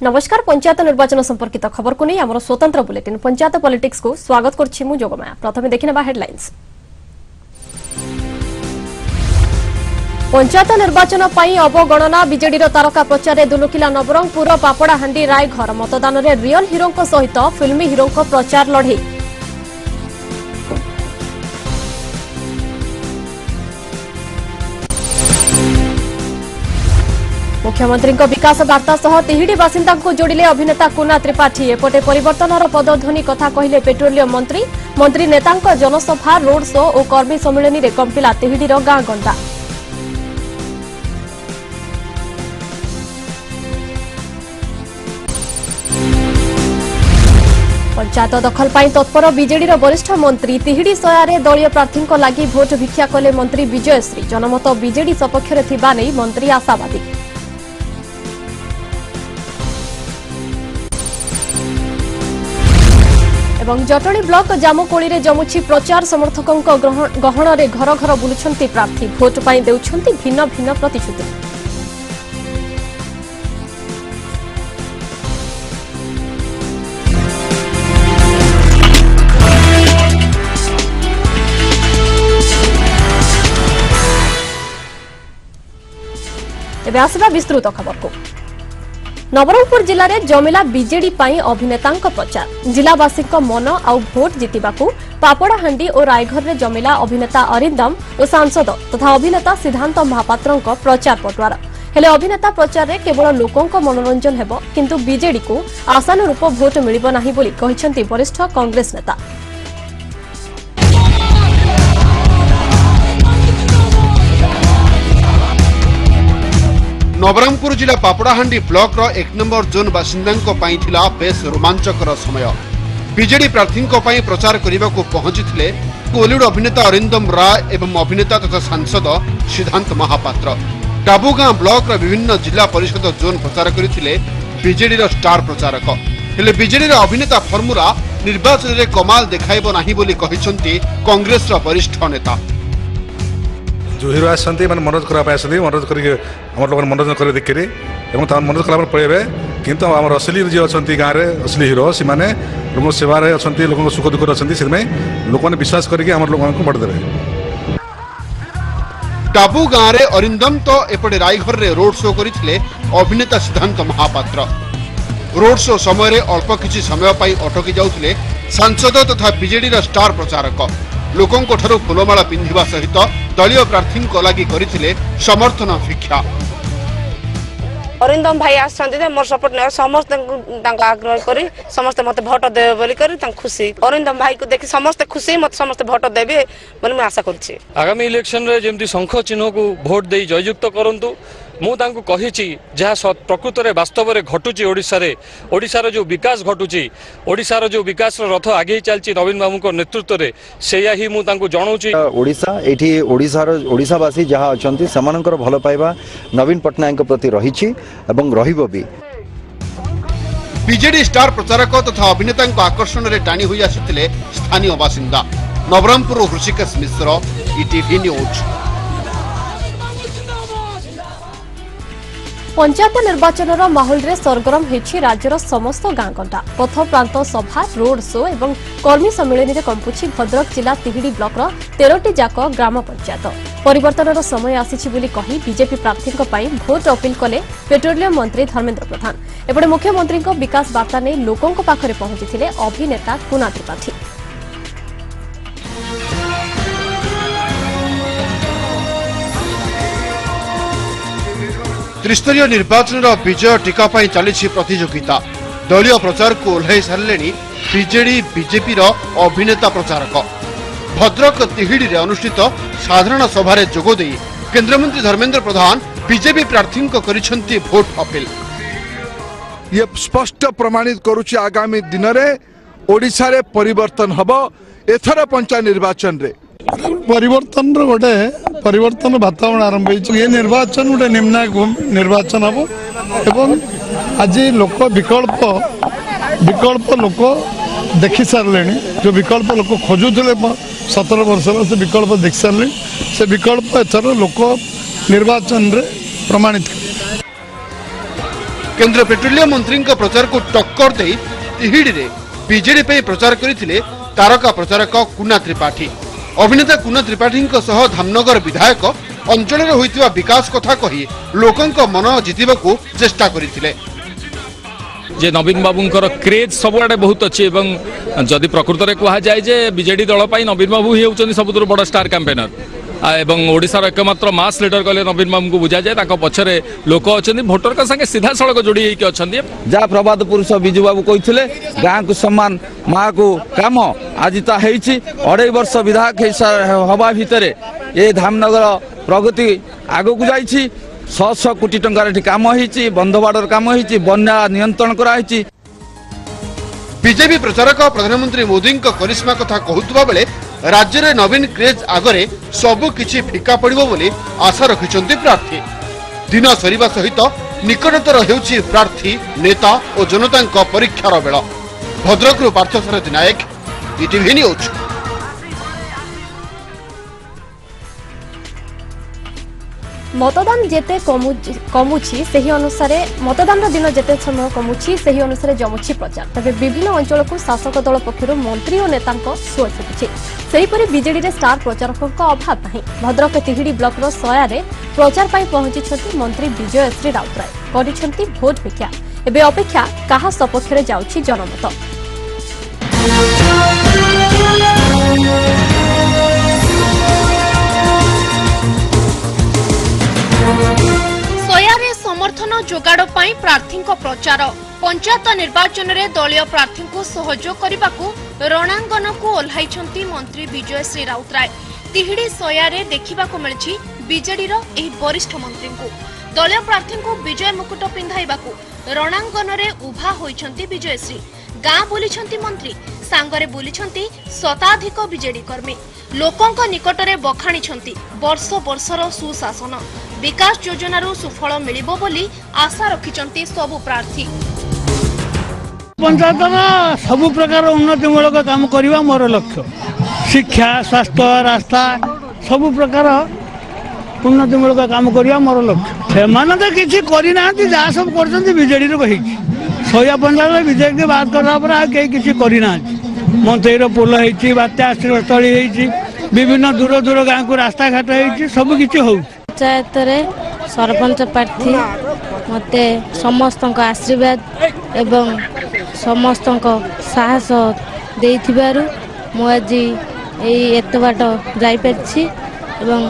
নমস্কার পঞ্চায়েত নির্বাচন সম্পর্কিত খবরকু নেই আমার স্বতন্ত্র বুলেটিন পঞ্চায়েত পলিটিক্স কু স্বাগত করছি মু যোগমায়া প্রথমে দেখে নেবা হেডলাইন্স পঞ্চায়েত নির্বাচন পাই অবগণনা বিজেডির তারকা প্রচারে দুলুকিলা নবরঙ্গপুর পাপড়াহাণ্ডি রায়ঘর মতদানের রিয়েল হিরোঙ্ সহিত ফিল্মি হিরোঙ্ প্রচার লড়েই মুখ্যমন্ত্রীঙ্ বিকাশ বার্তা সহ তিহিড়ি বাসিন্দা যোড়িলে অভিনেতা কুনা ত্রিপাঠী এপটে পরিবর্তনর পদধ্বনি কথা কহিলে পেট্রোলিয়ম মন্ত্রী মন্ত্রী নেতাঙ্ক জনসভা রোড শো ও কর্মী সম্মিলনী কম্পিলা তিহিড়ির গাঁ গণ্ডা পঞ্চায়েত দখল পাই তৎপর বিজেডির বরিষ্ঠ মন্ত্রী তিহিড়ি সয়ারে দলীয় প্রার্থীঙ্ক লাগি ভোট ভিক্ষা কলে মন্ত্রী বিজয়শ্রী জনমত বিজেডি সপক্ষে থিবা নেই মন্ত্রী আশাবাদী ଏବଂ ଜଟଣୀ ବ୍ଲକ ଜାମୁକୋଳିରେ ଜମୁଛି ପ୍ରଚାର ସମର୍ଥକଙ୍କ ଗହଣରେ ଘର ଘର ବୁଲୁଛନ୍ତି ପ୍ରାର୍ଥୀ। ଭୋଟ ପାଇଁ ଦେଉଛନ୍ତି ଭିନ୍ନ ଭିନ୍ନ ପ୍ରତିଶ୍ରୁତି। ଏବେ ଆସିବା ବିସ୍ତୃତ ଖବରକୁ। ନବରଙ୍ଗପୁର ଜିଲ୍ଲାରେ ଜମିଲା ବିଜେଡି ପାଇଁ ଅଭିନେତାଙ୍କ ପ୍ରଚାର। ଜିଲ୍ଲାବାସୀଙ୍କ ମନ ଆଉ ଭୋଟ ଜିତିବାକୁ ପାପଡ଼ାହାଣ୍ଡି ଓ ରାୟଘରରେ ଜମିଲା ଅଭିନେତା ଅରିନ୍ଦମ ଓ ସାଂସଦ ତଥା ଅଭିନେତା ସିଦ୍ଧାନ୍ତ ମହାପାତ୍ରଙ୍କ ପ୍ରଚାର ପଟୁଆର। ହେଲେ ଅଭିନେତା ପ୍ରଚାରରେ କେବଳ ଲୋକଙ୍କ ମନୋରଞ୍ଜନ ହେବ କିନ୍ତୁ ବିଜେଡିକୁ ଆଶାନୁରୂପ ଭୋଟ ମିଳିବ ନାହିଁ ବୋଲି କହିଛନ୍ତି ବରିଷ୍ଠ କଂଗ୍ରେସ ନେତା। ନବରଙ୍ଗପୁର ଜିଲ୍ଲା ପାପଡ଼ାହାଣ୍ଡି ବ୍ଲକର ଏକ ନମ୍ବର ଜୋନ୍ ବାସିନ୍ଦାଙ୍କ ପାଇଁ ଥିଲା ବେଶ୍ ରୋମାଞ୍ଚକର ସମୟ। ବିଜେଡି ପ୍ରାର୍ଥୀଙ୍କ ପାଇଁ ପ୍ରଚାର କରିବାକୁ ପହଞ୍ଚିଥିଲେ ବଲିଉଡ୍ ଅଭିନେତା ଅରିନ୍ଦମ ରାୟ ଏବଂ ଅଭିନେତା ତଥା ସାଂସଦ ସିଦ୍ଧାନ୍ତ ମହାପାତ୍ର। ଡାବୁଗାଁ ବ୍ଲକର ବିଭିନ୍ନ ଜିଲ୍ଲା ପରିଷଦ ଜୋନ୍ ପ୍ରଚାର କରିଥିଲେ ବିଜେଡିର ଷ୍ଟାର ପ୍ରଚାରକ। ହେଲେ ବିଜେଡିର ଅଭିନେତା ଫର୍ମୁଲା ନିର୍ବାଚନରେ କମାଲ ଦେଖାଇବ ନାହିଁ ବୋଲି କହିଛନ୍ତି କଂଗ୍ରେସର ବରିଷ୍ଠ ନେତା। ଯେଉଁ ହିରୋ ଆସନ୍ତି ମାନେ ମନୋରଞ୍ଜ କରିବା ପାଇଁ ଆସନ୍ତି ମନୋରଞ୍ଜ କରିକି ଆମର ଲୋକମାନେ ମନୋରଞ୍ଜ କରି ଦେଖିରି ଏବଂ ତାମାନେ ମନୋରଞ୍ଜ କଲା ପରେ ପଳେଇବେ କିନ୍ତୁ ଆମର ଅସଲି ଯିଏ ଅଛନ୍ତି ଗାଁରେ ଅସଲି ହିରୋ ସେମାନେ ଲୋକଙ୍କ ସେବାରେ ଅଛନ୍ତି ଲୋକଙ୍କ ସୁଖ ଦୁଃଖରେ ଅଛନ୍ତି ସେଥିପାଇଁ ଲୋକମାନେ ବିଶ୍ୱାସ କରିକି ଆମର ଲୋକମାନଙ୍କୁ ଭୋଟ ଦେବେ ଡାବୁ ଗାଁରେ ଅରିନ୍ଦମ ତ ଏପଟେ ରାଇଘରରେ ରୋଡ୍ ଶୋ କରିଥିଲେ ଅଭିନେତା ସିଦ୍ଧାନ୍ତ ମହାପାତ୍ର ରୋଡ୍ ଶୋ ସମୟରେ ଅଳ୍ପ କିଛି ସମୟ ପାଇଁ ଅଟକି ଯାଉଥିଲେ ସାଂସଦ ତଥା ବିଜେଡିର ଷ୍ଟାର ପ୍ରଚାରକ ଲୋକଙ୍କଠାରୁ ଫୁଲମାଳ ପିନ୍ଧିବା ସହିତ ଦଳୀୟ ପ୍ରାର୍ଥୀଙ୍କ ଲାଗି କରିଥିଲେ ସମର୍ଥନ ଭିକ୍ଷା ଅରିନ୍ଦମ ଭାଇ ଆସିଛନ୍ତି ଯେ ମୋର ସପୋର୍ଟ ନେବେ ସମସ୍ତଙ୍କୁ ତାଙ୍କ ଆଗ୍ରହ କରି ସମସ୍ତେ ମତେ ଭୋଟ ଦେବେ ବୋଲି କରି ତାଙ୍କୁ ଖୁସି ଅରିନ୍ଦମ ଭାଇକୁ ଦେଖି ସମସ୍ତେ ଖୁସି ମତେ ସମସ୍ତେ ଭୋଟ ଦେବେ ବୋଲି ମୁଁ ଆଶା କରୁଛି ଆଗାମୀ ଇଲେକ୍ସନରେ ଯେମିତି ଶଙ୍ଖ ଚିହ୍ନକୁ ଭୋଟ ଦେଇ ଜୟଯୁକ୍ତ କରନ୍ତୁ ମୁଁ ତାଙ୍କୁ କହିଛି ଯାହା ପ୍ରକୃତରେ ବାସ୍ତବରେ ଘଟୁଛି ଓଡ଼ିଶାରେ ଓଡ଼ିଶାର ଯେଉଁ ବିକାଶ ଘଟୁଛି ଓଡ଼ିଶାର ଯେଉଁ ବିକାଶର ରଥ ଆଗେଇ ଚାଲିଛି ନବୀନ ବାବୁଙ୍କ ନେତୃତ୍ୱରେ ସେଇଆ ହିଁ ମୁଁ ତାଙ୍କୁ ଜଣାଉଛି। ଓଡ଼ିଶା ଏଇଠି ଓଡ଼ିଶାର ଓଡ଼ିଶାବାସୀ ଯାହା ଅଛନ୍ତି ସେମାନଙ୍କର ଭଲ ପାଇବା ନବୀନ ପଟ୍ଟନାୟକଙ୍କ ପ୍ରତି ରହିଛି ଏବଂ ରହିବ ବି। ବିଜେଡି ଷ୍ଟାର ପ୍ରଚାରକ ତଥା ଅଭିନେତାଙ୍କ ଆକର୍ଷଣରେ ଟାଣି ହୋଇ ଆସିଥିଲେ ସ୍ଥାନୀୟ ବାସିନ୍ଦା। Nabarangpur Hrushikesh Mishra ETV news. Panchayat নির্বাচনের মাহোলরে সরগরম হয়েছে রাজ্যর সমস্ত গাঁ গণ্ডা পথ প্রান্ত সভা রোড শো এবং কর্মী সম্মিলনীতে কম্পুছি ভদ্রক জেলা তিহিড়ি ব্লকর তেরোটি যাক গ্রাম পঞ্চায়েত পরিবর্তনর সময় আসিছি বলে কহি বিজেপি প্রার্থীঙ্ পাই ভোট অপিল কলে পেট্রোলিয়াম মন্ত্রী ধর্মেন্দ্র প্রধান এপটে মুখ্যমন্ত্রীঙ্ বিকাশ বার্তা নেই লোকঙ্ পাখে পৌঁছিলে অভিনেতা কুনা ত্রিপাঠী ତ୍ରିସ୍ତରୀୟ ନିର୍ବାଚନର ବିଜୟ ଟିକା ପାଇଁ ଚାଲିଛି ପ୍ରତିଯୋଗିତା। ଦଳୀୟ ପ୍ରଚାରକୁ ଓହ୍ଲାଇ ସାରିଲେଣି ବିଜେଡି ବିଜେପିର ଅଭିନେତା ପ୍ରଚାରକ। ଭଦ୍ରକ ତିହିଡିରେ ଅନୁଷ୍ଠିତ ସାଧାରଣ ସଭାରେ ଯୋଗଦେଇ କେନ୍ଦ୍ରମନ୍ତ୍ରୀ ଧର୍ମେନ୍ଦ୍ର ପ୍ରଧାନ ବିଜେପି ପ୍ରାର୍ଥୀଙ୍କ କରିଛନ୍ତି ଭୋଟ ଅପିଲ। ଇଏ ସ୍ପଷ୍ଟ ପ୍ରମାଣିତ କରୁଛି ଆଗାମୀ ଦିନରେ ଓଡ଼ିଶାରେ ପରିବର୍ତ୍ତନ ହେବ ଏଥର ପଞ୍ଚାୟତ ନିର୍ବାଚନରେ। ପରିବର୍ତ୍ତନର ଗୋଟେ ପରିବର୍ତ୍ତନ ବାତାବରଣ ଆରମ୍ଭ ହେଇଛି ଏ ନିର୍ବାଚନ ଗୋଟେ ନିର୍ଣ୍ଣାୟକ ନିର୍ବାଚନ ହବ ଏବଂ ଆଜି ଲୋକ ବିକଳ୍ପ ବିକଳ୍ପ ଲୋକ ଦେଖି ସାରିଲେଣି ଯେଉଁ ବିକଳ୍ପ ଲୋକ ଖୋଜୁଥିଲେ ପ- ସତର ବର୍ଷର ସେ ବିକଳ୍ପ ଦେଖି ସାରିଲେଣି ସେ ବିକଳ୍ପ ଏଥର ଲୋକ ନିର୍ବାଚନରେ ପ୍ରମାଣିତ କେନ୍ଦ୍ର ପେଟ୍ରୋଲିୟମ ମନ୍ତ୍ରୀଙ୍କ ପ୍ରଚାରକୁ ଟକ୍କର ଦେଇ ତିହିଡିରେ ବିଜେଡି ପାଇଁ ପ୍ରଚାର କରିଥିଲେ ତାରକା ପ୍ରଚାରକ କୁନା ତ୍ରିପାଠୀ ଅଭିନେତା କୁନା ତ୍ରିପାଠୀଙ୍କ ସହ ଧାମନଗର ବିଧାୟକ ଅଞ୍ଚଳରେ ହୋଇଥିବା ବିକାଶ କଥା କହି ଲୋକଙ୍କ ମନ ଜିତିବାକୁ ଚେଷ୍ଟା କରିଥିଲେ। ଯେ ନବୀନ ବାବୁଙ୍କର କ୍ରେଜ୍ ସବୁଆଡ଼େ ବହୁତ ଅଛି ଏବଂ ଯଦି ପ୍ରକୃତରେ କୁହାଯାଏ ଯେ ବିଜେଡି ଦଳ ପାଇଁ ନବୀନ ବାବୁ ହିଁ ହେଉଛନ୍ତି ସବୁଠାରୁ ବଡ଼ ଷ୍ଟାର କ୍ୟାମ୍ପେନର ଏବଂ ଓଡ଼ିଶାର ଏକମାତ୍ର ମାସ୍ ଲିଡର କହିଲେ ନବୀନ ବାବୁଙ୍କୁ ବୁଝାଯାଏ। ତାଙ୍କ ପଛରେ ଲୋକ ଅଛନ୍ତି ଭୋଟରଙ୍କ ସାଙ୍ଗେ ସିଧାସଳଖ ଯୋଡ଼ି ହେଇକି ଅଛନ୍ତି। ଯାହା ପ୍ରବାଦ ପୁରୁଷ ବିଜୁ ବାବୁ କହିଥିଲେ ଗାଁକୁ ସମ୍ମାନ ମାଆକୁ କାମ ଆଜି ତା ହେଇଛି ଅଢ଼େଇ ବର୍ଷ ବିଧାୟକ ହେଇ ହବା ଭିତରେ। ଏ ଧାମନଗର ପ୍ରଗତି ଆଗକୁ ଯାଇଛି। ଶହ ଶହ କୋଟି ଟଙ୍କାର ଏଠି କାମ ହେଇଛି ବନ୍ଧବାଡ଼ର କାମ ହେଇଛି ବନ୍ୟା ନିୟନ୍ତ୍ରଣ କରାହେଇଛି। ବିଜେପି ପ୍ରଚାରକ ପ୍ରଧାନମନ୍ତ୍ରୀ ମୋଦିଙ୍କ କରିସ୍ମା କଥା କହୁଥିବା ବେଳେ ରାଜ୍ୟରେ ନବୀନ କ୍ରେଜ୍ ଆଗରେ ସବୁ କିଛି ଫିକା ପଡ଼ିବ ବୋଲି ଆଶା ରଖିଛନ୍ତି ପ୍ରାର୍ଥୀ। ଦିନ ସରିବା ସହିତ ନିକଟତର ହେଉଛି ପ୍ରାର୍ଥୀ ନେତା ଓ ଜନତାଙ୍କ ପରୀକ୍ଷାର ବେଳ। ଭଦ୍ରକରୁ ପାର୍ଥସାରଥୀ ନାୟକ ଇଟିଭି ନ୍ୟୁଜ୍। ମତଦାନ ଯେତେ କମୁ- କମୁଛି ସେହି ଅନୁସାରେ ମତଦାନର ଦିନ ଯେତେ ସମୟ କମୁଛି ସେହି ଅନୁସାରେ ଜମୁଛି ପ୍ରଚାର ତେବେ ବିଭିନ୍ନ ଅଞ୍ଚଳକୁ ଶାସକ ଦଳ ପକ୍ଷରୁ ମନ୍ତ୍ରୀ ଓ ନେତାଙ୍କ ସୁଅ ଛୁଟୁଛି ସେହିପରି ବିଜେଡିରେ ଷ୍ଟାର ପ୍ରଚାରକଙ୍କ ଅଭାବ ନାହିଁ। ଭଦ୍ରକ ତିହିଡି ବ୍ଲକର ସୟାରେ ପ୍ରଚାର ପାଇଁ ପହଞ୍ଚିଛନ୍ତି ମନ୍ତ୍ରୀ ବିଜୟଶ୍ରୀ ରାଉତରାୟ। କରିଛନ୍ତି ଭୋଟ ଭିକ୍ଷା। ଏବେ ଅପେକ୍ଷା କାହା ସପକ୍ଷରେ ଯାଉଛି ଜନମତ। ସୟାରେ ସମର୍ଥନ ଯୋଗାଡ଼ ପାଇଁ ପ୍ରାର୍ଥୀଙ୍କ ପ୍ରଚାର। ପଞ୍ଚାୟତ ନିର୍ବାଚନରେ ଦଳୀୟ ପ୍ରାର୍ଥୀଙ୍କୁ ସହଯୋଗ କରିବାକୁ ରଣାଙ୍ଗନକୁ ଓହ୍ଲାଇଛନ୍ତି ମନ୍ତ୍ରୀ ବିଜୟଶ୍ରୀ ରାଉତରାୟ। ତିହିଡି ସୟାରେ ଦେଖିବାକୁ ମିଳିଛି ବିଜେଡିର ଏହି ବରିଷ୍ଠ ମନ୍ତ୍ରୀଙ୍କୁ। ଦଳୀୟ ପ୍ରାର୍ଥୀଙ୍କୁ ବିଜୟ ମୁକୁଟ ପିନ୍ଧାଇବାକୁ ରଣାଙ୍ଗନରେ ଉଭା ହୋଇଛନ୍ତି ବିଜୟଶ୍ରୀ ଗାଁ ବୁଲିଛନ୍ତି ମନ୍ତ୍ରୀ ସାଙ୍ଗରେ ବୁଲିଛନ୍ତି ଶତାଧିକ ବିଜେଡି କର୍ମୀ। ଲୋକଙ୍କ ନିକଟରେ ବଖାଣିଛନ୍ତି ବର୍ଷ ବର୍ଷର ସୁଶାସନ। ବିକାଶ ଯୋଜନାରୁ ସୁଫଳ ମିଳିବ ବୋଲି ଆଶା ରଖିଛନ୍ତି ସବୁ ପ୍ରାର୍ଥୀ। ପଞ୍ଚାୟତର ସବୁ ପ୍ରକାର ଉନ୍ନତିମୂଳକ କାମ କରିବା ମୋର ଲକ୍ଷ୍ୟ। ଶିକ୍ଷା ସ୍ୱାସ୍ଥ୍ୟ ରାସ୍ତା ସବୁ ପ୍ରକାର ଉନ୍ନତିମୂଳକ କାମ କରିବା ମୋର ଲକ୍ଷ୍ୟ। ସେମାନେ ତ କିଛି କରିନାହାନ୍ତି ଯାହା ସବୁ କରୁଛନ୍ତି ବିଜେଡିରୁ ହେଇଛି ଶହେ ପଞ୍ଚାୟତ ବିଜେଡି ବାଦ କରିଲା ପରେ ଆଉ କେହି କିଛି କରିନାହାନ୍ତି। ମନ୍ତ୍ରୀର ପୋଲ ହେଇଛି ବାତ୍ୟା ଆଶ୍ରୟସ୍ଥଳୀ ହେଇଛି ବିଭିନ୍ନ ଦୂର ଦୂର ଗାଁକୁ ରାସ୍ତାଘାଟ ହେଇଛି ସବୁ କିଛି ହଉଛି। ପଞ୍ଚାୟତରେ ସରପଞ୍ଚ ପ୍ରାର୍ଥୀ ମୋତେ ସମସ୍ତଙ୍କ ଆଶୀର୍ବାଦ ଏବଂ ସମସ୍ତଙ୍କ ସାହସ ଦେଇଥିବାରୁ ମୁଁ ଆଜି ଏଇ ଏତେ ବାଟ ଯାଇପାରିଛି ଏବଂ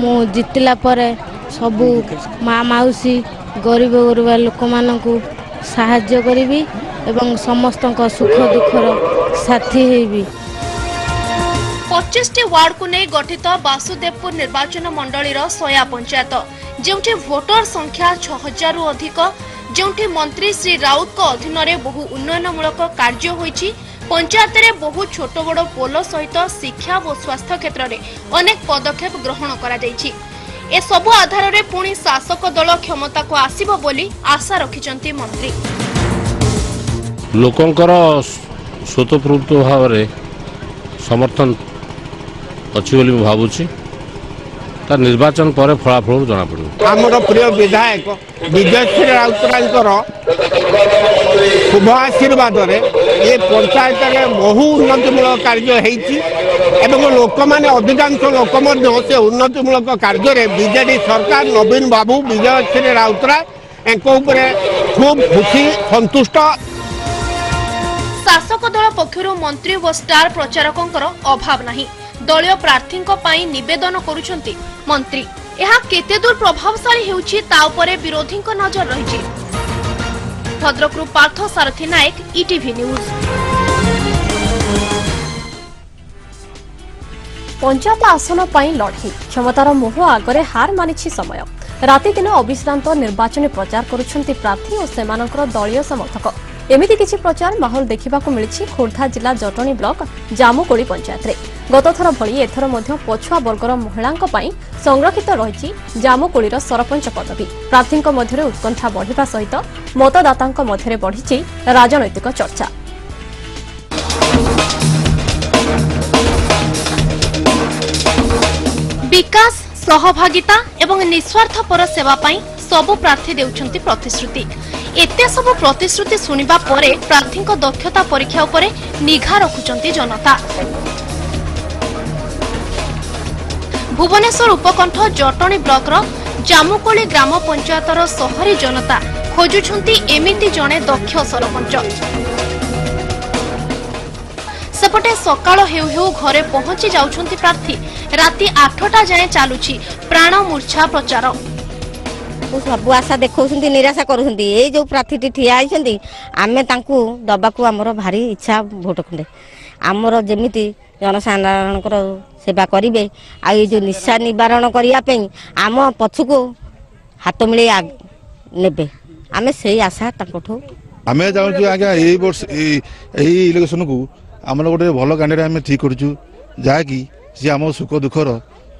ମୁଁ ଜିତିଲା ପରେ ସବୁ ମା ମାଉସୀ ଗରିବ ଗରିବ ଲୋକମାନଙ୍କୁ ସାହାଯ୍ୟ କରିବି ଏବଂ ସମସ୍ତଙ୍କ ସୁଖ ଦୁଃଖର ସାଥୀ ହେବି ପଚିଶଟି ୱାର୍ଡକୁ ନେଇ ଗଠିତ ବାସୁଦେବପୁର ନିର୍ବାଚନ ମଣ୍ଡଳୀର ସୟା ପଞ୍ଚାୟତ ଯେଉଁଠି ଭୋଟର ସଂଖ୍ୟା ଛଅ ହଜାରରୁ ଅଧିକ ଯେଉଁଠି ମନ୍ତ୍ରୀ ଶ୍ରୀ ରାଉତଙ୍କ ଅଧୀନରେ ବହୁ ଉନ୍ନୟନମୂଳକ କାର୍ଯ୍ୟ ହୋଇଛି ପଞ୍ଚାୟତରେ ବହୁ ଛୋଟ ବଡ଼ ପୋଲ ସହିତ ଶିକ୍ଷା ଓ ସ୍ୱାସ୍ଥ୍ୟ କ୍ଷେତ୍ରରେ ଅନେକ ପଦକ୍ଷେପ ଗ୍ରହଣ କରାଯାଇଛି। ଏସବୁ ଆଧାରରେ ପୁଣି ଶାସକ ଦଳ କ୍ଷମତାକୁ ଆସିବ ବୋଲି ଆଶା ରଖିଛନ୍ତି ମନ୍ତ୍ରୀ। ଲୋକଙ୍କର ସ୍ୱତଃପୃତ ଭାବରେ ସମର୍ଥନ ଅଛି ବୋଲି ମୁଁ ଭାବୁଛି। ତା ନିର୍ବାଚନ ପରେ ଫଳାଫଳରୁ ଜଣାପଡ଼ିବ। ଆମର ପ୍ରିୟ ବିଧାୟକ ବିଜୟଶ୍ରୀ ରାଉତରାୟଙ୍କର ଶୁଭ ଆଶୀର୍ବାଦରେ ଏ ପଞ୍ଚାୟତରେ ବହୁ ଉନ୍ନତିମୂଳକ କାର୍ଯ୍ୟ ହେଇଛି ଏବଂ ଲୋକମାନେ ଅଧିକାଂଶ ଲୋକ ମଧ୍ୟ ସେ ଉନ୍ନତିମୂଳକ କାର୍ଯ୍ୟରେ ବିଜେଡି ସରକାର ନବୀନ ବାବୁ ବିଜୟଶ୍ରୀ ରାଉତରାୟ ୟାଙ୍କ ଉପରେ ଖୁବ୍ ଖୁସି ସନ୍ତୁଷ୍ଟ। ଶାସକ ଦଳ ପକ୍ଷରୁ ମନ୍ତ୍ରୀ ଓ ଷ୍ଟାର ପ୍ରଚାରକଙ୍କର ଅଭାବ ନାହିଁ। ଦଳୀୟ ପ୍ରାର୍ଥୀଙ୍କ ପାଇଁ ନିବେଦନ କରୁଛନ୍ତି ମନ୍ତ୍ରୀ। ଏହା କେତେଦୂର ପ୍ରଭାବଶାଳୀ ହେଉଛି ତା ଉପରେ ବିରୋଧୀଙ୍କ ନଜର ରହିଛି। ଭଦ୍ରକରୁ ପାର୍ଥ ସାରଥୀ ନାୟକ ଇଟିଭି ନ୍ୟୁଜ୍ ପଞ୍ଚାୟତ ଆସନ ପାଇଁ ଲଢ଼େଇ। କ୍ଷମତାର ମୋହ ଆଗରେ ହାର ମାନିଛି ସମୟ। ରାତିଦିନ ଅବିଶ୍ରାନ୍ତ ନିର୍ବାଚନୀ ପ୍ରଚାର କରୁଛନ୍ତି ପ୍ରାର୍ଥୀ ଓ ସେମାନଙ୍କର ଦଳୀୟ ସମର୍ଥକ। ଏମିତି କିଛି ପ୍ରଚାର ମାହୋଲ ଦେଖିବାକୁ ମିଳିଛି ଖୋର୍ଦ୍ଧା ଜିଲ୍ଲା ଜଟଣୀ ବ୍ଲକ ଜାମୁକୋଳି ପଞ୍ଚାୟତରେ। ଗତଥର ଭଳି ଏଥର ମଧ୍ୟ ପଛୁଆ ବର୍ଗର ମହିଳାଙ୍କ ପାଇଁ ସଂରକ୍ଷିତ ରହିଛି ଜାମୁକୋଳିର ସରପଞ୍ଚ ପଦବୀ। ପ୍ରାର୍ଥୀଙ୍କ ମଧ୍ୟରେ ଉତ୍କଣ୍ଠା ବଢ଼ିବା ସହିତ ମତଦାତାଙ୍କ ମଧ୍ୟରେ ବଢ଼ିଛି ରାଜନୈତିକ ଚର୍ଚ୍ଚା। ବିକାଶ ସହଭାଗିତା ଏବଂ ନିସ୍ୱାର୍ଥପର ସେବା ପାଇଁ ସବୁ ପ୍ରାର୍ଥୀ ଦେଉଛନ୍ତି ପ୍ରତିଶ୍ରୁତି। ଏତେ ସବୁ ପ୍ରତିଶ୍ରୁତି ଶୁଣିବା ପରେ ପ୍ରାର୍ଥୀଙ୍କ ଦକ୍ଷତା ପରୀକ୍ଷା ଉପରେ ନିଘା ରଖୁଛନ୍ତି ଜନତା। ভুবনেশ্বর উপকণ্ঠ জটণী ব্লকর জামুকোলি গ্রাম পঞ্চায়েতর সহরী জনতা খোঁজুচ্ছেন এমিটি জনে দক্ষ সরপঞ্চ সেপটে সকাল হেউ হেউ ঘরে পৌঁছি যাচ্ছেন প্রার্থী রাতে আঠটা যায় চালুছি প্রাণ মূর্ছা প্রচার সবু আশা দেখাউছেন নিরাশা করছেন এই যে প্রার্থীটি ঠিয়া হয়েছেন আমি তাঁকু দেওয়া আমার ভারী ইচ্ছা ভোট খুঁজে আমার যেমি ଜନସାଧାରଣଙ୍କର ସେବା କରିବେ। ଆଉ ଏଇ ଯୋଉ ନିଶା ନିବାରଣ କରିବା ପାଇଁ ଆମ ପଛକୁ ହାତ ମିଳେଇ ନେବେ। ଆମେ ସେଇ ଆଶା ତାଙ୍କଠୁ ଆମେ ଚାହୁଁଛୁ ଆଜ୍ଞା ଏଇ ବର୍ଷ ଏଇ ଇଲେକ୍ସନକୁ ଆମର ଗୋଟେ ଭଲ କ୍ୟାଣ୍ଡିଡେଟ୍ ଆମେ ଠିକ୍ କରୁଛୁ ଯାହାକି ସିଏ ଆମ ସୁଖ ଦୁଃଖର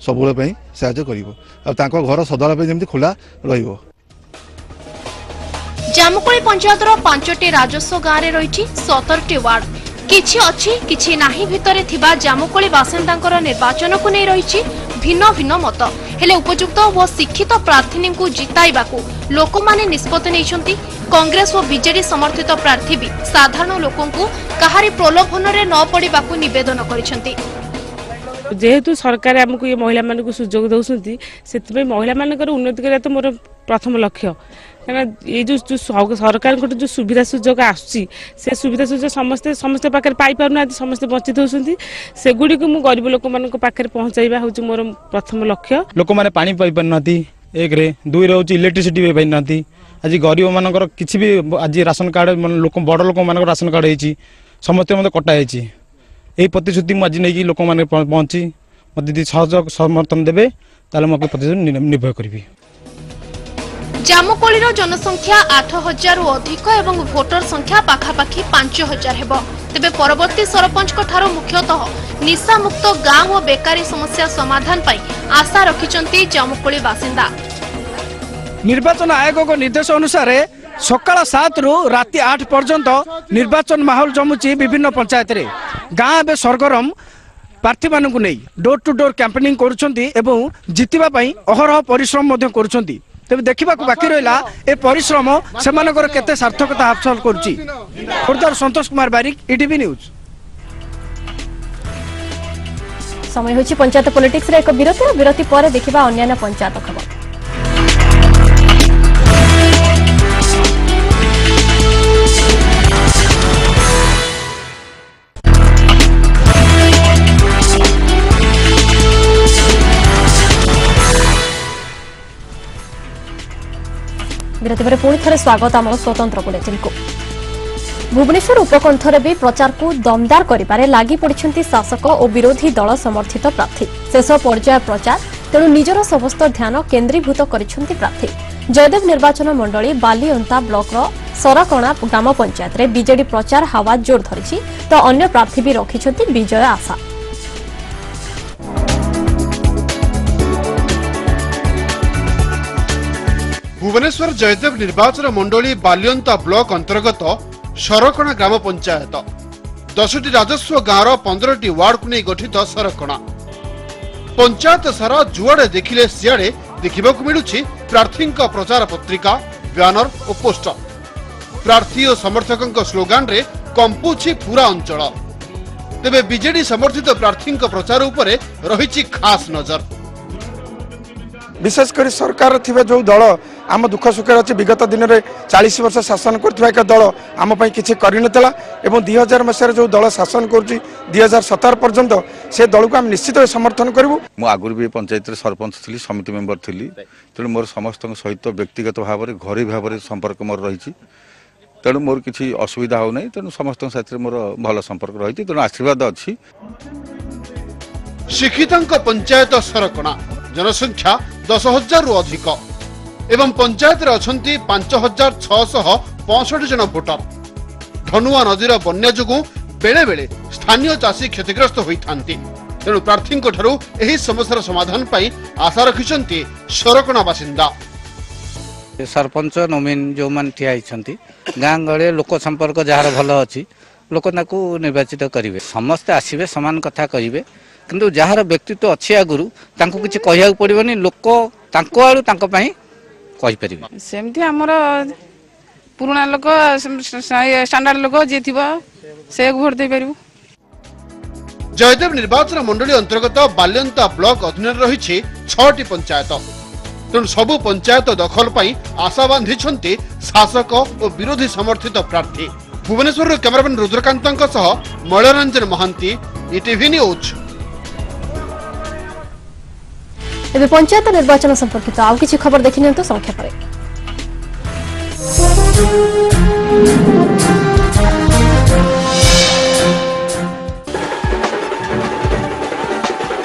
ସବୁବେଳେ ପାଇଁ ସାହାଯ୍ୟ କରିବ। ଆଉ ତାଙ୍କ ଘର ସଦାବେଳେ ପାଇଁ ଯେମିତି ଖୋଲା ରହିବ। ଜାମୁକୋଳି ପଞ୍ଚାୟତର ପାଞ୍ଚଟି ରାଜସ୍ୱ ଗାଁରେ ରହିଛି ସତରଟି ୱାର୍ଡ। କିଛି ଅଛି କିଛି ନାହିଁ ଭିତରେ ଥିବା ଜାମୁକୋଳି ବାସିନ୍ଦାଙ୍କର ନିର୍ବାଚନକୁ ନେଇ ରହିଛି ଭିନ୍ନ ଭିନ୍ନ ମତ ହେଲେ ଉପଯୁକ୍ତ ଓ ଶିକ୍ଷିତ ପ୍ରାର୍ଥିନୀଙ୍କୁ ଜିତାଇବାକୁ ଲୋକମାନେ ନିଷ୍ପତ୍ତି ନେଇଛନ୍ତି କଂଗ୍ରେସ ଓ ବିଜେଡି ସମର୍ଥିତ ପ୍ରାର୍ଥୀ ବି ସାଧାରଣ ଲୋକଙ୍କୁ କାହାରି ପ୍ରଲୋଭନରେ ନ ପଡ଼ିବାକୁ ନିବେଦନ କରିଛନ୍ତି ଯେହେତୁ ସରକାର ଆମକୁ ଏ ମହିଳାମାନଙ୍କୁ ସୁଯୋଗ ଦେଉଛନ୍ତି ସେଥିପାଇଁ ମହିଳାମାନଙ୍କର ଉନ୍ନତି କରିବା ତ ମୋର ପ୍ରଥମ ଲକ୍ଷ୍ୟ କାରଣ ଏଇ ଯେଉଁ ଯେଉଁ ସ- ସରକାରଙ୍କଠୁ ଯେଉଁ ସୁବିଧା ସୁଯୋଗ ଆସୁଛି ସେ ସୁବିଧା ସୁଯୋଗ ସମସ୍ତେ ସମସ୍ତେ ପାଖରେ ପାଇପାରୁନାହାନ୍ତି ସମସ୍ତେ ବଞ୍ଚିତ ହେଉଛନ୍ତି। ସେଗୁଡ଼ିକୁ ମୁଁ ଗରିବ ଲୋକମାନଙ୍କ ପାଖରେ ପହଞ୍ଚାଇବା ହେଉଛି ମୋର ପ୍ରଥମ ଲକ୍ଷ୍ୟ। ଲୋକମାନେ ପାଣି ପାଇପାରୁନାହାନ୍ତି ଏକରେ ଦୁଇରେ ହେଉଛି ଇଲେକ୍ଟ୍ରିସିଟି ବି ପାଇନାହାନ୍ତି ଆଜି ଗରିବମାନଙ୍କର କିଛି ବି ଆଜି ରାସନ କାର୍ଡ଼ ମାନେ ଲୋକ ବଡ଼ ଲୋକମାନଙ୍କର ରାସନ କାର୍ଡ଼ ହେଇଛି ସମସ୍ତେ ମୋତେ କଟା ହେଇଛି। ଏହି ପ୍ରତିଶ୍ରୁତି ମୁଁ ଆଜି ନେଇକି ଲୋକମାନେ ପ- ପହଞ୍ଚି ମୋତେ ଯଦି ସହଯୋଗ ସମର୍ଥନ ଦେବେ ତାହେଲେ ମୁଁ ଆପଣଙ୍କ ପ୍ରତିଶ୍ରୁତି ନି- ନିର୍ଭର କରିବି। ଜାମୁକୋଳିର ଜନସଂଖ୍ୟା ଆଠ ହଜାରରୁ ଅଧିକ ଏବଂ ଭୋଟର ସଂଖ୍ୟା ପାଖାପାଖି ପାଞ୍ଚ ହଜାର ହେବ। ତେବେ ପରବର୍ତ୍ତୀ ସରପଞ୍ଚଙ୍କ ଠାରୁ ମୁଖ୍ୟତଃ ନିଶାମୁକ୍ତ ଗାଁ ଓ ବେକାରୀ ସମସ୍ୟା ସମାଧାନ ପାଇଁ ଆଶା ରଖିଛନ୍ତି ଜାମୁକୋଳି ବାସିନ୍ଦା। ନିର୍ବାଚନ ଆୟୋଗଙ୍କ ନିର୍ଦ୍ଦେଶ ଅନୁସାରେ ସକାଳ ସାତରୁ ରାତି ଆଠ ପର୍ଯ୍ୟନ୍ତ ନିର୍ବାଚନ ମାହୋଲ ଜମୁଛି ବିଭିନ୍ନ ପଞ୍ଚାୟତରେ। ଗାଁ ଏବେ ସରଗରମ ପ୍ରାର୍ଥୀମାନଙ୍କୁ ନେଇ ଡୋର ଟୁ ଡୋର କ୍ୟାମ୍ପେନିଂ କରୁଛନ୍ତି ଏବଂ ଜିତିବା ପାଇଁ ଅହରହ ପରିଶ୍ରମ ମଧ୍ୟ କରୁଛନ୍ତି। ତେବେ ଦେଖିବାକୁ ବାକି ରହିଲା ଏ ପରିଶ୍ରମ ସେମାନଙ୍କର କେତେ ସାର୍ଥକତା ହାସଲ କରୁଛି। ଖୋର୍ଦ୍ଧାରୁ ସନ୍ତୋଷ କୁମାର ବାରିକ ଇଟିଭି ନ୍ୟୁଜ୍ ସମୟ ହେଉଛି ପଞ୍ଚାୟତ ପଲିଟିକ୍ସରେ ଏକ ବିରତିର ବିରତି ପରେ ଦେଖିବା ଅନ୍ୟାନ୍ୟ ପଞ୍ଚାୟତ ଖବର। ବିରତି ପରେ ପୁଣି ଥରେ ସ୍ୱାଗତ ଆମର ସ୍ୱତନ୍ତ୍ର ବୁଲେଟିନ୍କୁ। ଭୁବନେଶ୍ୱର ଉପକଣ୍ଠରେ ବି ପ୍ରଚାରକୁ ଦମଦାର କରିବାରେ ଲାଗି ପଡ଼ିଛନ୍ତି ଶାସକ ଓ ବିରୋଧୀ ଦଳ ସମର୍ଥିତ ପ୍ରାର୍ଥୀ। ଶେଷ ପର୍ଯ୍ୟାୟ ପ୍ରଚାର ତେଣୁ ନିଜର ସମସ୍ତ ଧ୍ୟାନ କେନ୍ଦ୍ରୀଭୂତ କରିଛନ୍ତି ପ୍ରାର୍ଥୀ। ଜୟଦେବ ନିର୍ବାଚନ ମଣ୍ଡଳୀ ବାଲିଅନ୍ତା ବ୍ଲକର ସରକଣା ଗ୍ରାମ ପଞ୍ଚାୟତରେ ବିଜେଡି ପ୍ରଚାର ହାୱା ଜୋର ଧରିଛି ତ ଅନ୍ୟ ପ୍ରାର୍ଥୀ ବି ରଖିଛନ୍ତି ବିଜୟ ଆଶା। ଭୁବନେଶ୍ୱର ଜୟଦେବ ନିର୍ବାଚନ ମଣ୍ଡଳୀ ବାଲିଅନ୍ତା ବ୍ଲକ ଅନ୍ତର୍ଗତ ସରକଣା ଗ୍ରାମ ପଞ୍ଚାୟତ ଦଶଟି ରାଜସ୍ୱ ଗାଁର ପନ୍ଦରଟି ୱାର୍ଡକୁ ନେଇ ଗଠିତ ସରକଣା। ପଞ୍ଚାୟତ ସାରା ଯୁଆଡେ ଦେଖିଲେ ସିଆଡେ ଦେଖିବାକୁ ମିଳୁଛି ପ୍ରାର୍ଥୀଙ୍କ ପ୍ରଚାର ପତ୍ରିକା ବ୍ୟାନର ଓ ପୋଷ୍ଟର। ପ୍ରାର୍ଥୀ ଓ ସମର୍ଥକଙ୍କ ସ୍ଲୋଗାନରେ କମ୍ପୁଛି ପୁରା ଅଞ୍ଚଳ। ତେବେ ବିଜେଡି ସମର୍ଥିତ ପ୍ରାର୍ଥୀଙ୍କ ପ୍ରଚାର ଉପରେ ରହିଛି ଖାସ୍ ନଜର। ବିଶେଷ କରି ସରକାର ଥିବା ଯେଉଁ ଦଳ ଆମ ଦୁଃଖ ସୁଖରେ ଅଛି। ବିଗତ ଦିନରେ ଚାଳିଶ ବର୍ଷ ଶାସନ କରୁଥିବା ଏକ ଦଳ ଆମ ପାଇଁ କିଛି କରିନଥିଲା ଏବଂ ଦୁଇ ହଜାର ମସିହାରେ ଯେଉଁ ଦଳ ଶାସନ କରୁଛି ଦୁଇ ହଜାର ସତର ପର୍ଯ୍ୟନ୍ତ ସେ ଦଳକୁ ଆମେ ନିଶ୍ଚିତ ଭାବେ ସମର୍ଥନ କରିବୁ। ମୁଁ ଆଗରୁ ବି ପଞ୍ଚାୟତରେ ସରପଞ୍ଚ ଥିଲି ସମିତି ମେମ୍ବର ଥିଲି। ତେଣୁ ମୋର ସମସ୍ତଙ୍କ ସହିତ ବ୍ୟକ୍ତିଗତ ଭାବରେ ଘରୋଇ ଭାବରେ ସମ୍ପର୍କ ମୋର ରହିଛି। ତେଣୁ ମୋର କିଛି ଅସୁବିଧା ହେଉନାହିଁ। ତେଣୁ ସମସ୍ତଙ୍କ ସାଥିରେ ମୋର ଭଲ ସମ୍ପର୍କ ରହିଛି। ତେଣୁ ଆଶୀର୍ବାଦ ଅଛି। ଶିକ୍ଷିତଙ୍କ ପଞ୍ଚାୟତ ସରକଣା ଜନସଂଖ୍ୟା ଦଶ ହଜାରରୁ ଅଧିକ। ଏବଂ ପଞ୍ଚାୟତରେ ଅଛନ୍ତି ପାଞ୍ଚ ହଜାର ଛଅଶହ ପଞ୍ଚଷଠି ଜଣ ଭୋଟର ଧନୁଆ ନଦୀର ବନ୍ୟା ଯୋଗୁଁ ବେଳେବେଳେ ସ୍ଥାନୀୟ ଚାଷୀ କ୍ଷତିଗ୍ରସ୍ତ ହୋଇଥାନ୍ତି। ତେଣୁ ପ୍ରାର୍ଥୀଙ୍କ ଠାରୁ ଏହି ସମସ୍ୟାର ସମାଧାନ ପାଇଁ ଆଶା ରଖିଛନ୍ତି ସରକଣା ବାସିନ୍ଦା। ସରପଞ୍ଚ ନବୀନ ଯେଉଁମାନେ ଠିଆ ହେଇଛନ୍ତି ଗାଁ ଗହଳିରେ ଲୋକ ସମ୍ପର୍କ ଯାହାର ଭଲ ଅଛି ଲୋକ ତାକୁ ନିର୍ବାଚିତ କରିବେ। ସମସ୍ତେ ଆସିବେ ସମାନ କଥା କହିବେ। କିନ୍ତୁ ଯାହାର ବ୍ୟକ୍ତିତ୍ୱ ଅଛି ଆଗରୁ ତାଙ୍କୁ କିଛି କହିବାକୁ ପଡ଼ିବନି। ଲୋକ ତାଙ୍କ ଆଡ଼ୁ ତାଙ୍କ ପାଇଁ କହିପାରିବେ? ସେମିତି ଆମର ପୁରୁଣା ଲୋକ ଷ୍ଟାଣ୍ଡାର୍ଡ ଲୋକ ଯିଏ ଥିବ ସେକୁ ଭୋଟ ଦେଇପାରିବୁ। ଜୟଦେବ ନିର୍ବାଚନ ମଣ୍ଡଳୀ ଅନ୍ତର୍ଗତ ବାଲ୍ୟନ୍ତା ବ୍ଲକ ଅଧୀନରେ ରହିଛି ଛଅଟି ପଞ୍ଚାୟତ। ତେଣୁ ସବୁ ପଞ୍ଚାୟତ ଦଖଲ ପାଇଁ ଆଶା ବାନ୍ଧିଛନ୍ତି ଶାସକ ଓ ବିରୋଧୀ ସମର୍ଥିତ ପ୍ରାର୍ଥୀ। ଭୁବନେଶ୍ୱରରୁ କ୍ୟାମେରାମ୍ୟାନ୍ ରୁଦ୍ରକାନ୍ତଙ୍କ ସହ ମଳରଞ୍ଜନ ମହାନ୍ତି ଇଟିଭି ନ୍ୟୁଜ୍। ଏବେ ପଞ୍ଚାୟତ ନିର୍ବାଚନ ସମ୍ପର୍କିତ ଆଉ କିଛି ଖବର ଦେଖିନିଅନ୍ତୁ ସଂକ୍ଷେପରେ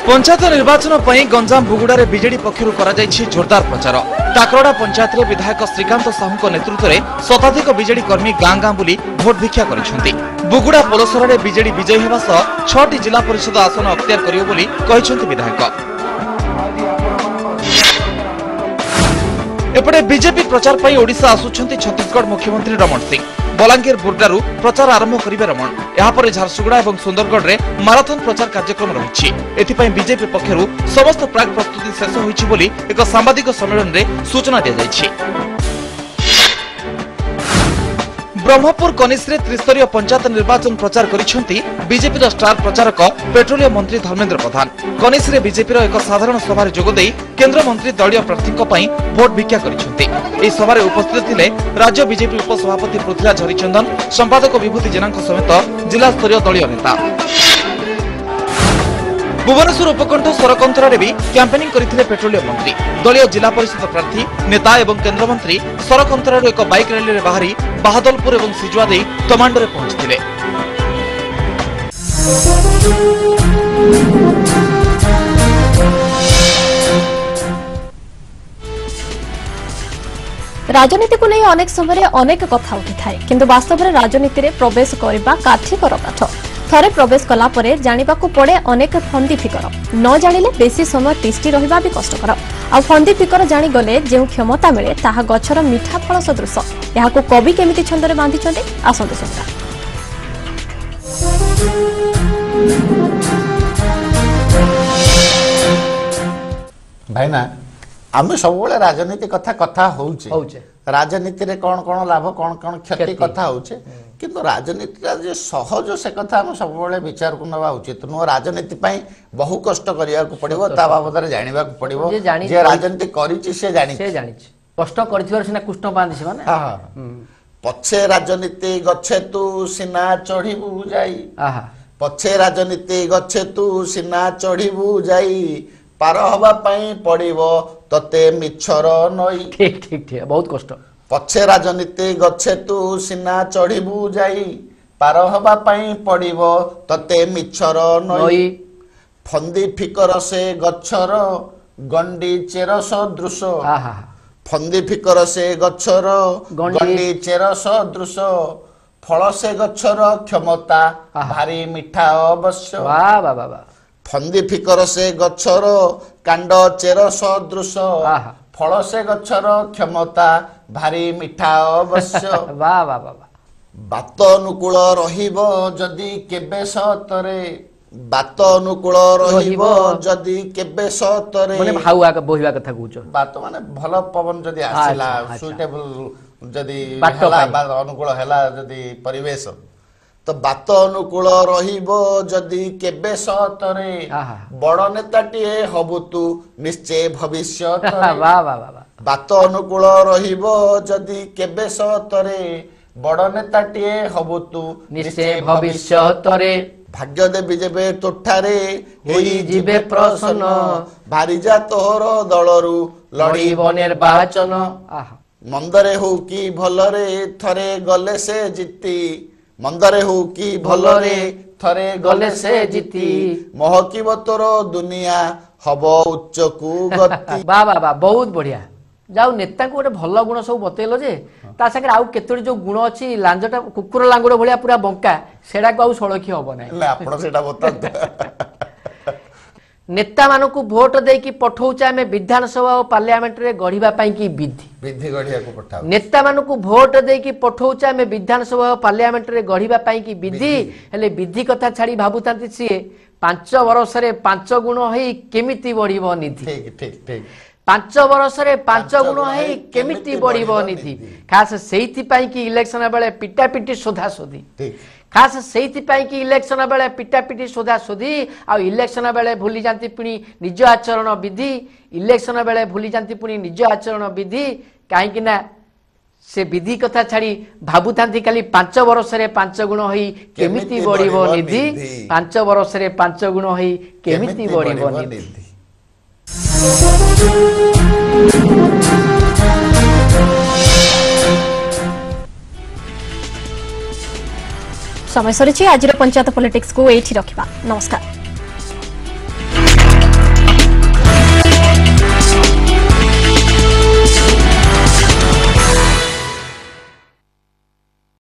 ପଞ୍ଚାୟତ ନିର୍ବାଚନ ପାଇଁ ଗଞ୍ଜାମ ବୁଗୁଡାରେ ବିଜେଡି ପକ୍ଷରୁ କରାଯାଇଛି ଜୋରଦାର ପ୍ରଚାର। କାକରଡା ପଞ୍ଚାୟତରେ ବିଧାୟକ ଶ୍ରୀକାନ୍ତ ସାହୁଙ୍କ ନେତୃତ୍ୱରେ ଶତାଧିକ ବିଜେଡି କର୍ମୀ ଗାଁ ଗାଁ ବୁଲି ଭୋଟ ଭିକ୍ଷା କରିଛନ୍ତି। ବୁଗୁଡା ପୋଲସରାରେ ବିଜେଡି ବିଜୟୀ ହେବା ସହ ଛଅଟି ଜିଲ୍ଲା ପରିଷଦ ଆସନ ଅକ୍ତିଆର କରିବ ବୋଲି କହିଛନ୍ତି ବିଧାୟକ। এপটে বিজেপি প্রচার পাই ওড়িশা আসুচার ছত্তিশগড় মুখ্যমন্ত্রী রমণ সিং বলাঙ্গীর বুর্ডারু প্রচার আরম্ভ করবে রমণ এরপরে ঝারসুগুড়া এবং সুন্দরগড়ে মারাথন প্রচার কার্যক্রম রয়েছে এথিপাই বিজেপি পক্ষর সমস্ত প্রাক প্রস্তুতি শেষ হয়েছে বলে এক সাংবাদিক সম্মেলনের সূচনা দিয়েছে ବ୍ରହ୍ମପୁର କନିଷ୍ରେ ତ୍ରିସ୍ତରୀୟ ପଞ୍ଚାୟତ ନିର୍ବାଚନ ପ୍ରଚାର କରିଛନ୍ତି ବିଜେପିର ଷ୍ଟାର ପ୍ରଚାରକ ପେଟ୍ରୋଲିୟମ ମନ୍ତ୍ରୀ ଧର୍ମେନ୍ଦ୍ର ପ୍ରଧାନ କନିଷ୍ରେ ବିଜେପିର ଏକ ସାଧାରଣ ସଭାରେ ଯୋଗଦେଇ କେନ୍ଦ୍ରମନ୍ତ୍ରୀ ଦଳୀୟ ପ୍ରାର୍ଥୀଙ୍କ ପାଇଁ ଭୋଟ ଭିକ୍ଷା କରିଛନ୍ତି ଏହି ସଭାରେ ଉପସ୍ଥିତ ଥିଲେ ରାଜ୍ୟ ବିଜେପି ଉପସଭାପତି ପୃଥ୍ୱୀରାଜ ହରିଚନ୍ଦନ ସମ୍ପାଦକ ବିଭୂତି ଜେନାଙ୍କ ସମେତ ଜିଲ୍ଲାସ୍ତରୀୟ ଦଳୀୟ ନେତା। ଭୁବନେଶ୍ୱର ଉପକଣ୍ଠ ସରକନ୍ତରାରେ ବି କ୍ୟାମ୍ପେନିଂ କରିଥିଲେ ପେଟ୍ରୋଲିୟମ ମନ୍ତ୍ରୀ। ଦଳୀୟ ଜିଲ୍ଲା ପରିଷଦ ପ୍ରାର୍ଥୀ ନେତା ଏବଂ କେନ୍ଦ୍ରମନ୍ତ୍ରୀ ସରକନ୍ତରାରୁ ଏକ ବାଇକ୍ ର୍ୟାଲିରେ ବାହାରି ବାହାଦଲପୁର ଏବଂ ସିଜୁଆ ଦେଇ ତମାଣ୍ଡରେ ପହଞ୍ଚିଥିଲେ। ରାଜନୀତିକୁ ନେଇ ଅନେକ ସମୟରେ ଅନେକ କଥା ଉଠିଥାଏ କିନ୍ତୁ ବାସ୍ତବରେ ରାଜନୀତିରେ ପ୍ରବେଶ କରିବା କାଠିକର ପାଠ। ଥରେ ପ୍ରବେଶ କଲା ପରେ ଜାଣିବାକୁ ପଡେ ଅନେକ ଫନ୍ଦି ଫିକର। ନ ଜାଣିଲେ ବେଶୀ ସମୟ ତିଷ୍ଠି ରହିବା ବି କଷ୍ଟକର। ଆଉ ଫନ୍ଦି ଫିକର ଜାଣିଗଲେ ଯେଉଁ କ୍ଷମତା ମିଳେ ତାହା ଗଛର ମିଠା ଫଳ ସଦୃଶ। ଏହାକୁ କବି କେମିତି ଛନ୍ଦରେ ବାନ୍ଧିଛନ୍ତି? ଆସନ୍ତୁ ଶୁଣିବା। ଭାଇନା ଆମେ ସବୁବେଳେ ରାଜନୀତି କଥା କଥା ହଉଛେ। ରାଜନୀତିରେ କଣ କଣ ଲାଭ କଣ କଣ କ୍ଷତି କଥା ହଉଛେ କିନ୍ତୁ ରାଜନୀତିଟା ଯେ ସହଜ ସେ କଥା ଆମେ ସବୁବେଳେ ବିଚାରକୁ ନେବା ଉଚିତ। ନୁହଁ ରାଜନୀତି ପାଇଁ ବହୁ କଷ୍ଟ କରିବାକୁ ପଡିବ ତା ବାବଦରେ ଜାଣିବାକୁ ପଡିବ। ଯେ ରାଜନୀତି କରିଛି ସେ ଜାଣିଛି। ଜାଣିଛି। କଷ୍ଟ କରିଥିବାର ସିନା କୃଷ୍ଣ ପାଆନ୍ତି ସେମାନେ। ପଛେ ରାଜନୀତି ଗଛେ ତୁ ସିନା ଚଢିବୁ ଯାଇ। ପଛେ ରାଜନୀତି ଗଛେ ତୁ ସିନା ଚଢିବୁ ଯାଇ। ପାର ହବା ପାଇଁ ପଡିବ ତତେ ମିଛର ନଈ। ଠିକ ଠିକ ଠିକ ବହୁତ କଷ୍ଟ। ପଛେ ରାଜନୀତି ଗଛେ ତୁ ସିନା ଚଢିବୁ ଯାଇ। ପାର ହବା ପାଇଁ ପଡିବ ତତେ ମିଛର ନଈ। ଫନ୍ଦି ଫିକର ସେ ଗଛର ଗଣ୍ଡି ଚେର ସଦୃଶ ଫନ୍ଦି ଫିକର ସେ ଗଛର ଗଣ୍ଡି- ଚେର ସଦୃଶ ଫଳ ସେ ଗଛର କ୍ଷମତା ଭାରି ମିଠା ଅବଶ୍ୟ। ବା ବା ବା ବା। ଫନ୍ଦି ଫିକର ସେ ଗଛର କାଣ୍ଡ ଚେର ସଦୃଶ। ଫଳ ସେ ଗଛର କ୍ଷମତା ଭାରି ମିଠା ଅବଶ୍ୟ। ବାତ ଅନୁକୂଳ ରହିବ ଯଦି କେବେ ସତରେ। ବାତ ଅନୁକୂଳ ରହିବ ଯଦି କେବେ ସତରେ। ହାଉଆ ବୋହିବା କଥା କହୁଛ। ବାତ ମାନେ ଭଲ ପବନ ଯଦି ଆସିଲା। ସୁଇଟେବଲ ଯଦି ଅନୁକୂଳ ହେଲା ଯଦି ପରିବେଶ। ତ ବାତ ଅନୁକୂଳ ରହିବ ଯଦି କେବେ ସତରେ ବଡ ନେତାଟିଏ ହବୁ ତୁ ନିଶ୍ଚୟ ଭବିଷ୍ୟତରେ ବା ବା ବା ବା ବାତ ଅନୁକୂଳ ରହିବ ଯଦି କେବେ ସତରେ ବଡ ନେତାଟିଏ ହବୁ ତୁ ନିଶ୍ଚୟ ଭବିଷ୍ୟତରେ ଭାଗ୍ୟ ଦେବି ଯେବେ ତୋଠାରେ ହୋଇ ଯିବେ ପ୍ରସନ୍ନ। ଭାରିଯା ତୋହର ଦଳରୁ ଲଢିବ ଲଢିବ ନିର୍ବାଚନ। ଆହା ମନ୍ଦରେ ହଉ କି ଭଲରେ ଥରେ ଗଲେ ସେ ଜିତି। ମନ୍ଦରେ ହଉ କି ଭଲରେ ଥରେ ଗଲେ ସେ ଜିତି। ମହକିବ ତୋର ଦୁନିଆ ହବ ଉଚ୍ଚକୁ ଗତି। ବା ବା ବା ବହୁତ ବଢିଆ। ଯାଉ ନେତାଙ୍କୁ ଗୋଟେ ଭଲ ଗୁଣ ସବୁ ବତେଇଲ ଯେ ତା ସାଙ୍ଗରେ ଆଉ କେତୋଟି ଯୋଉ ଗୁଣ ଅଛି ଲାଞ୍ଜଟା କୁକୁର ଲାଙ୍ଗୁଡ ଭଳିଆ ପୁରା ବଙ୍କା ସେଟାକୁ ଆଉ ସଳଖି ହବ ନାହିଁ। ହେଲେ ଆପଣ ସେଇଟା ବତାନ୍ତୁ। ନେତାମାନଙ୍କୁ ଭୋଟ ଦେଇକି ପଠଉଛେ ଆମେ ବିଧାନସଭା ଓ ପାର୍ଲିଆମେଣ୍ଟରେ ଗଢିବା ପାଇଁ କି ବିଧି? ବିଧି ଗଢିବାକୁ ପଠାଅ ନେତାମାନଙ୍କୁ ଭୋଟ ଦେଇକି ପଠଉଛେ ଆମେ ବିଧାନସଭା ଓ ପାର୍ଲିଆମେଣ୍ଟରେ ଗଢିବା ପାଇଁ କି ବିଧି? ହେଲେ ବିଧି କଥା ଛାଡି ଭାବୁଥାନ୍ତି ସିଏ। ପାଞ୍ଚ ବର୍ଷରେ ପାଞ୍ଚ ଗୁଣ ହେଇ କେମିତି ବଢିବ ନିଧି? ପାଞ୍ଚ ବର୍ଷରେ ପାଞ୍ଚ ଗୁଣ ହେଇ କେମିତି ବଢିବ ନିଧି? ଖାସ୍ ସେଇଥିପାଇଁ କି ଇଲେକ୍ସନ ବେଳେ ପିଟାପିଟି ସୋଧାସୋଧି। ଖାସ୍ ସେଇଥିପାଇଁ କି ଇଲେକ୍ସନ ବେଳେ ପିଟାପିଟି ସୋଧାସୋଧି ଆଉ ଇଲେକ୍ସନ ବେଳେ ଭୁଲି ଯାଆନ୍ତି ପୁଣି ନିଜ ଆଚରଣ ବିଧି ଇଲେକ୍ସନ ବେଳେ ଭୁଲି ଯାଆନ୍ତି ପୁଣି ନିଜ ଆଚରଣ ବିଧି କାହିଁକି ନା ସେ ବିଧି କଥା ଛାଡି ଭାବୁଥାନ୍ତି ଖାଲି ପାଞ୍ଚ ବର୍ଷରେ ପାଞ୍ଚ ଗୁଣ ହୋଇ କେମିତି ବଢିବ ନିଧି? ପାଞ୍ଚ ବର୍ଷରେ ପାଞ୍ଚ ଗୁଣ ହୋଇ କେମିତି ବଢିବ ନିଧି? সময় সরিছে আজর পঞ্চায়েত পলিটিক্স কু এইটি রখা নমস্কার